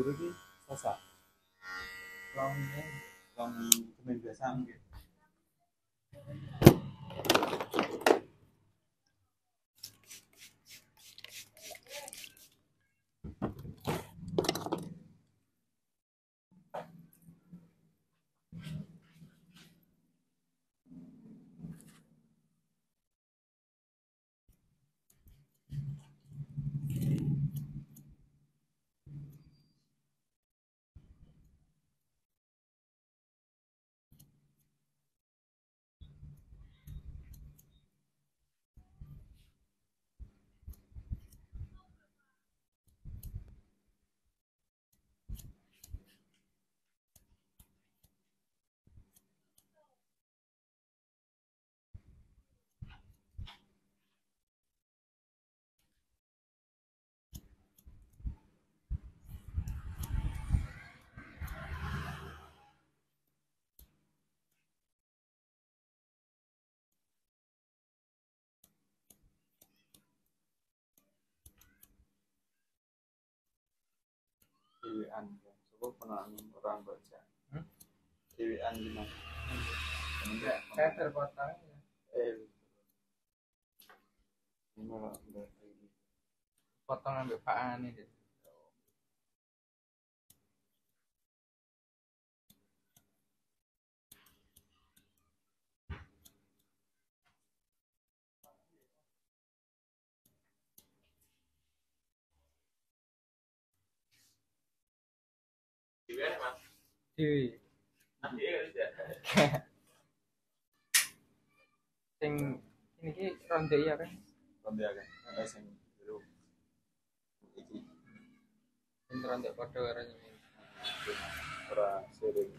Dulu ki sasak. Longnya, long kemen biasa mungkin. Dewean ya. Pernah orang baca. Hmm? Dewean gimana? Enggak, saya terpotong ya. Eh, ini malah gitu. potong ambil Ani Dewi. Sing ini ki ronde ya kan? Ronde akan ada sing biru. Iki Sing ronde padha karo ini. ora sering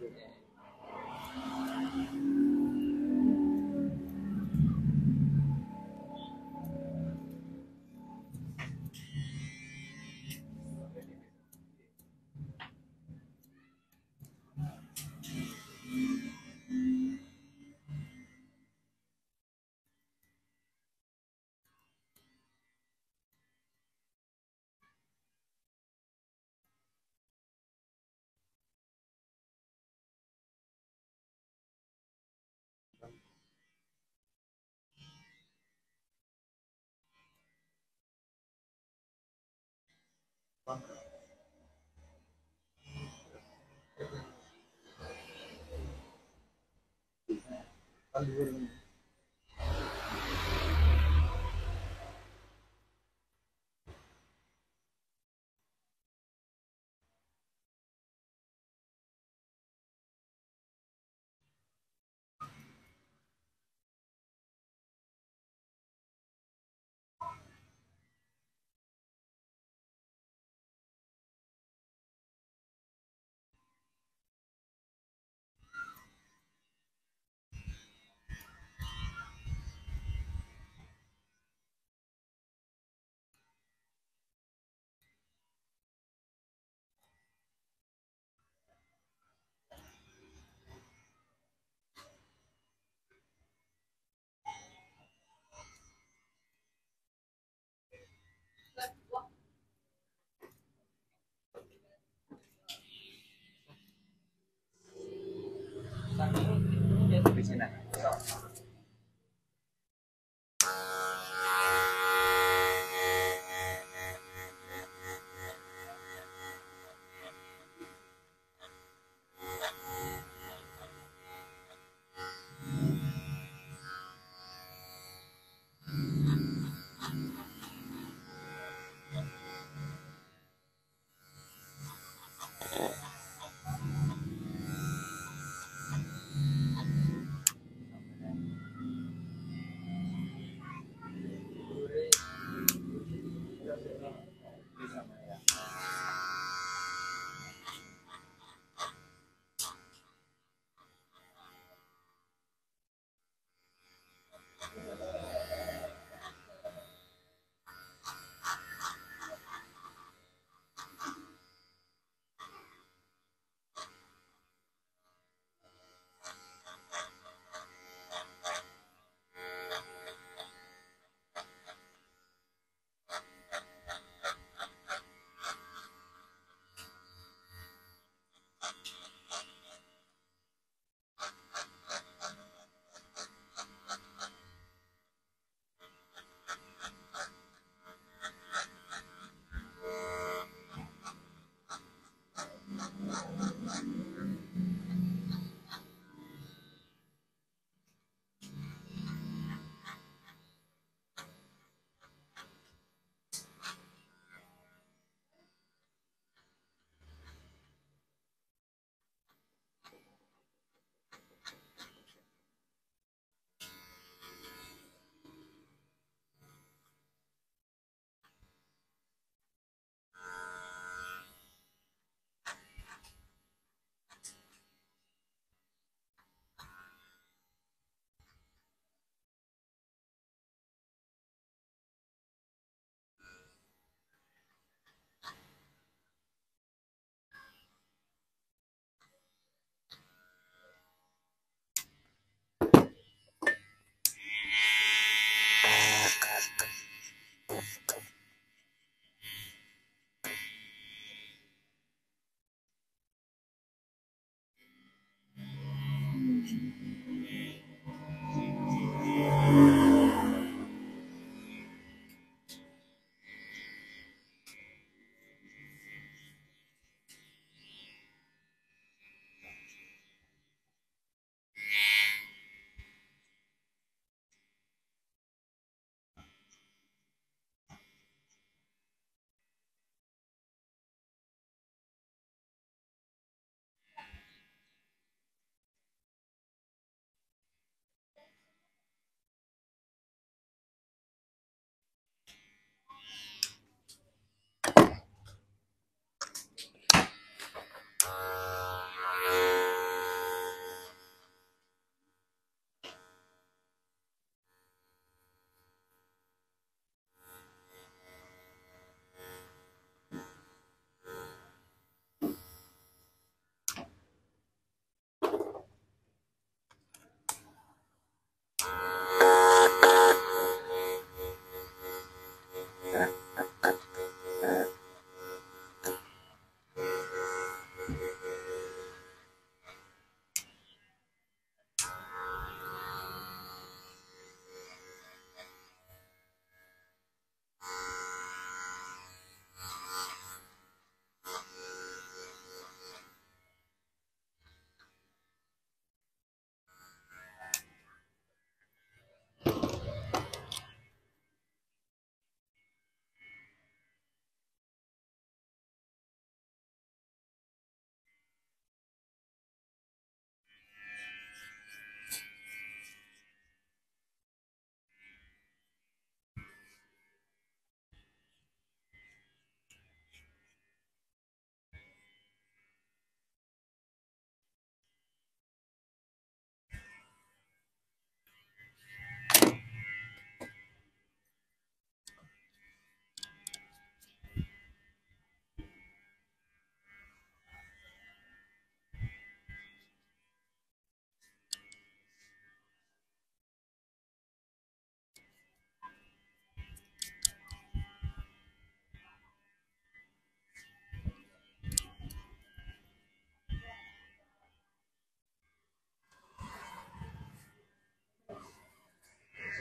gitu.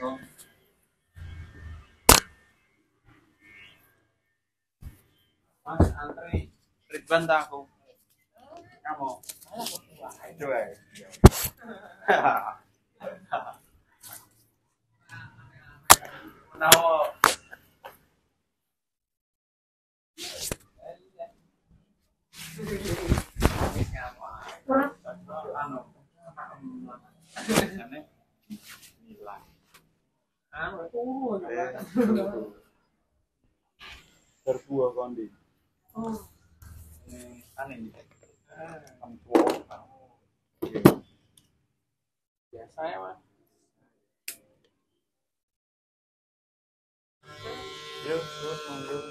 So, Mas Andre, red banda ako. Kamo. Ito eh. Now, ano, ano, ano, ano, Eh, berbuah kondi. Oh, aneh nih. Ah, Iya. biasa ya mas yo, monggo.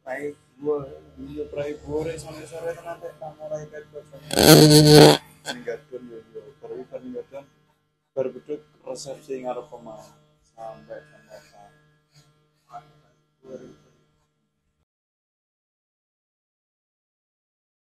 Rai gue, dunia rai gue, sampai sore nanti kamu rai kan Ningkatkan ya, baru kan ningkatkan berbeduk resepsi ngarep ke mana sampai sampai sampai